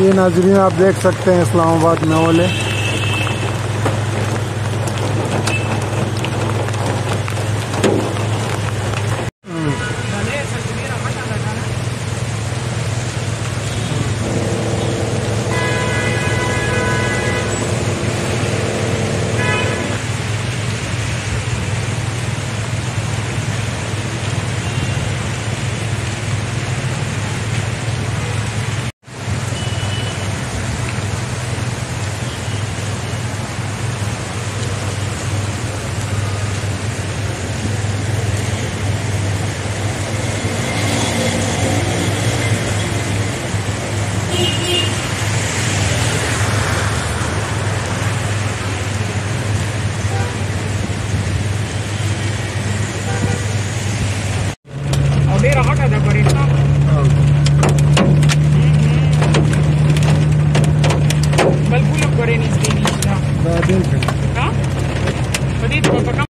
ये नाजरीन आप देख सकते हैं इस्लामाबाद में वाले ډېره غټه ده برېښنا بلکل برېنې سپینې ده دا بلکل